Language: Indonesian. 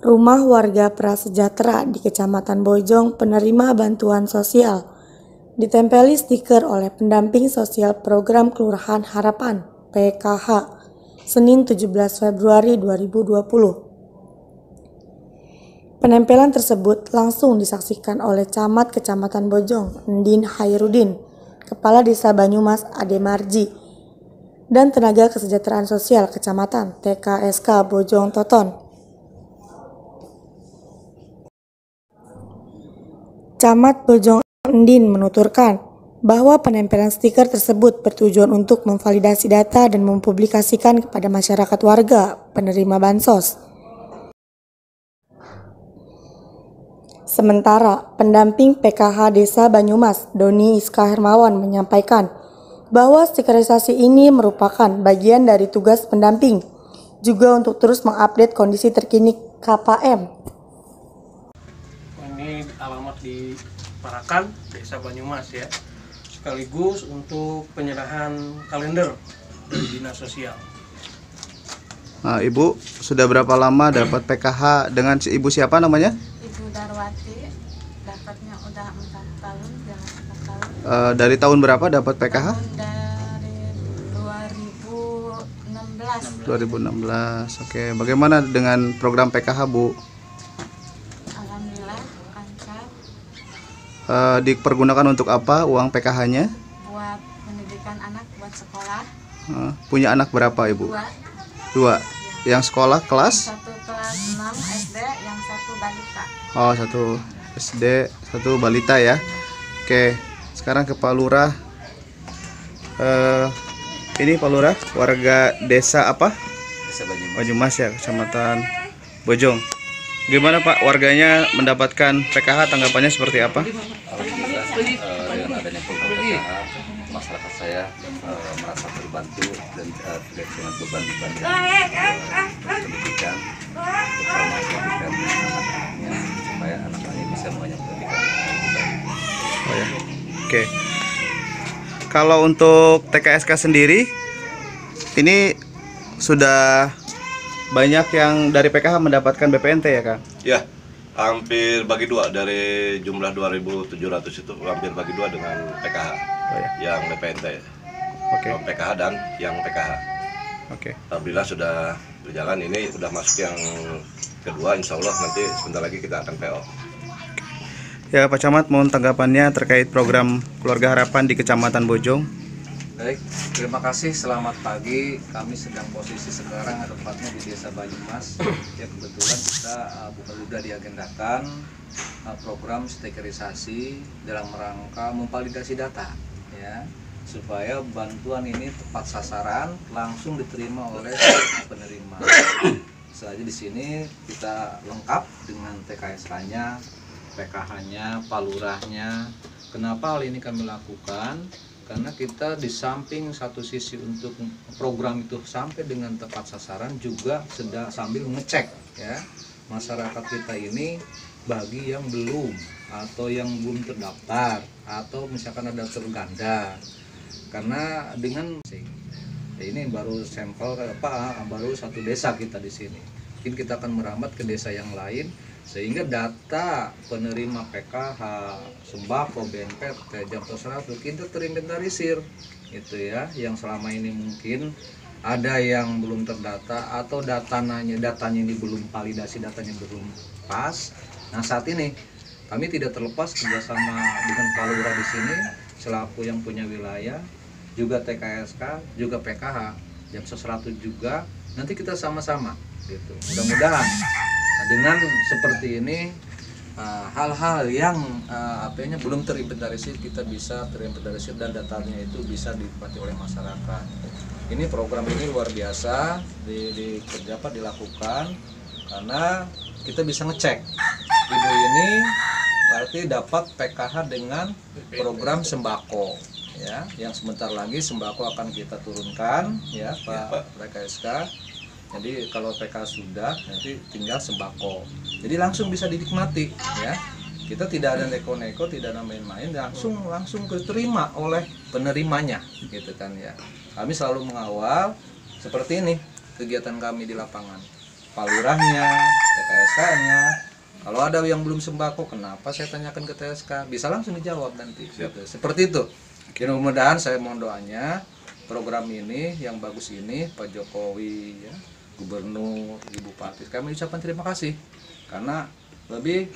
Rumah warga prasejahtera di Kecamatan Bojong penerima bantuan sosial ditempeli stiker oleh pendamping sosial program Kelurahan Harapan PKH Senin 17 Februari 2020. Penempelan tersebut langsung disaksikan oleh Camat Kecamatan Bojong, Ndin Hairudin, Kepala Desa Banyumas Ade Marji, dan Tenaga Kesejahteraan Sosial Kecamatan TKSK Bojong Toton. Camat Bojong Endin menuturkan bahwa penempelan stiker tersebut bertujuan untuk memvalidasi data dan mempublikasikan kepada masyarakat warga penerima bansos. Sementara pendamping PKH Desa Banyumas, Doni Iska Hermawan menyampaikan bahwa stikerisasi ini merupakan bagian dari tugas pendamping, juga untuk terus mengupdate kondisi terkini KPM ini alamat di Parakan, Desa Banyumas ya. Sekaligus untuk penyerahan kalender dari Dinas Sosial. Nah, Ibu sudah berapa lama dapat PKH dengan si Ibu siapa namanya? Ibu Darwati dapatnya udah empat tahun, jangan empat tahun. Eh, dari tahun berapa dapat PKH? Tahun dari 2016. 2016. Oke, bagaimana dengan program PKH, Bu? Alhamdulillah lancar Eh, dipergunakan untuk apa uang PKH-nya? buat pendidikan anak, buat sekolah. Eh, punya anak berapa, Ibu? Dua, Dua. Yang sekolah kelas? satu kelas 6 SD, yang satu balita. Oh, satu SD, satu balita ya. Oke, sekarang ke Pak Lurah. Eh, ini Pak Lurah, warga desa apa? Desa Banyumas. Banyumas ya, Kecamatan Bojong. Gimana Pak, warganya mendapatkan PKH tanggapannya seperti apa? Alhamdulillah eh, dengan adanya program PKH masyarakat saya eh, merasa terbantu dan tidak dengan beban-beban yang pendidikan anak-anaknya supaya anak-anaknya bisa pendidikan. Oh ya. Oke. Kalau untuk TKSK sendiri ini sudah banyak yang dari PKH mendapatkan BPNT ya, Kak? Ya, hampir bagi dua dari jumlah 2.700 itu hampir bagi dua dengan PKH Oh ya. yang BPNT, Oke. yang PKH dan yang PKH. Oke. Alhamdulillah sudah berjalan ini sudah masuk yang kedua, insya Allah nanti sebentar lagi kita akan PO. Ya, Pak Camat mohon tanggapannya terkait program Keluarga Harapan di Kecamatan Bojong. Baik, terima kasih. Selamat pagi. Kami sedang posisi sekarang tepatnya di Desa Banyumas. Ya kebetulan kita uh, bukan sudah diagendakan uh, program stikerisasi dalam rangka memvalidasi data, ya supaya bantuan ini tepat sasaran langsung diterima oleh penerima. Saja di sini kita lengkap dengan TKSK-nya, PKH-nya, palurahnya. Kenapa hal ini kami lakukan? Karena kita di samping satu sisi untuk program itu sampai dengan tepat sasaran juga sedang sambil ngecek ya masyarakat kita ini bagi yang belum atau yang belum terdaftar atau misalkan ada terganda karena dengan ya ini baru sampel apa baru satu desa kita di sini. Mungkin kita akan merambat ke desa yang lain sehingga data penerima PKH, sembako, BNPT, jam 100 kita terinventarisir itu ya. Yang selama ini mungkin ada yang belum terdata atau datanya datanya ini belum validasi datanya belum pas. Nah saat ini kami tidak terlepas kerjasama dengan Pak Lurah di sini selaku yang punya wilayah juga TKSK juga PKH jam 100 juga. Nanti kita sama-sama gitu. Mudah-mudahan Nah, dengan seperti ini uh, hal-hal yang uh, apanya belum terinventarisir kita bisa terinventarisir dan datanya itu bisa dinikmati oleh masyarakat. Ini program ini luar biasa di, di kerja apa dilakukan karena kita bisa ngecek. Ibu ini berarti dapat PKH dengan program sembako ya yang sebentar lagi sembako akan kita turunkan ya Pak PKSK jadi kalau PK sudah nanti tinggal sembako. Jadi langsung bisa dinikmati ya. kita tidak ada neko-neko tidak ada main-main langsung langsung diterima oleh penerimanya gitu kan ya. Kami selalu mengawal seperti ini kegiatan kami di lapangan. Palurahnya TKSK-nya kalau ada yang belum sembako kenapa saya tanyakan ke TSK bisa langsung dijawab nanti gitu. seperti itu Dan mudah-mudahan saya mohon doanya. Program ini yang bagus ini Pak Jokowi ya gubernur ibu bupati kami ucapkan terima kasih. Karena lebih